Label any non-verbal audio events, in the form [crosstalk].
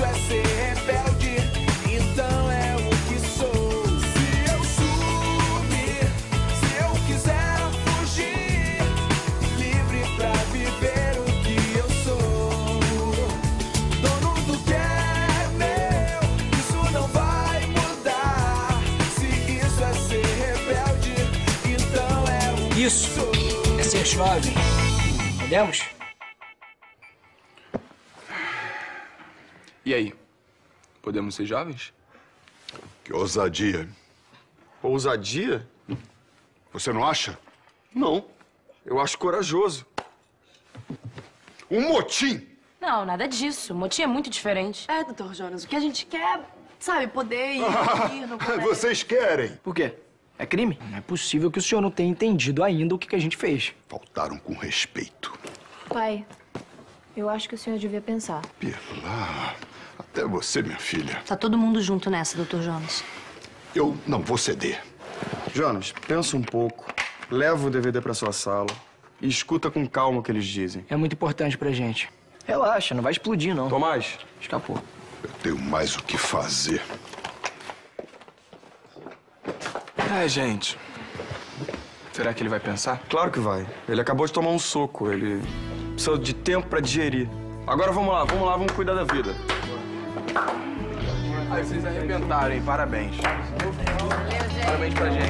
isso é ser rebelde. Então é o que sou. Se eu sumir, se eu quiser fugir, livre pra viver o que eu sou. Dono do que é meu, isso não vai mudar. Se isso é ser rebelde, então é o isso que sou. Isso é ser jovem. Podemos? E aí? Podemos ser jovens? Que ousadia. Ousadia? Você não acha? Não. Eu acho corajoso. Um motim! Não, nada disso. O motim é muito diferente. É, doutor Jonas, o que a gente quer, sabe, poder ir, [laughs] ir no colégio. Vocês querem? Por quê? É crime? Não é possível que o senhor não tenha entendido ainda o que que a gente fez. Faltaram com respeito. Pai, eu acho que o senhor devia pensar. Pilar, até você, minha filha. Tá todo mundo junto nessa, doutor Jonas. Eu não vou ceder. Jonas, pensa um pouco. Leva o DVD pra sua sala e escuta com calma o que eles dizem. É muito importante pra gente. Relaxa, não vai explodir, não. Tomás, Escapou. Eu tenho mais o que fazer. É, gente. Será que ele vai pensar? claro que vai. Ele acabou de tomar um soco. Ele precisa de tempo pra digerir. Agora vamos lá, vamos lá, vamos cuidar da vida. Aí vocês arrebentaram, hein? Parabéns. Parabéns pra gente.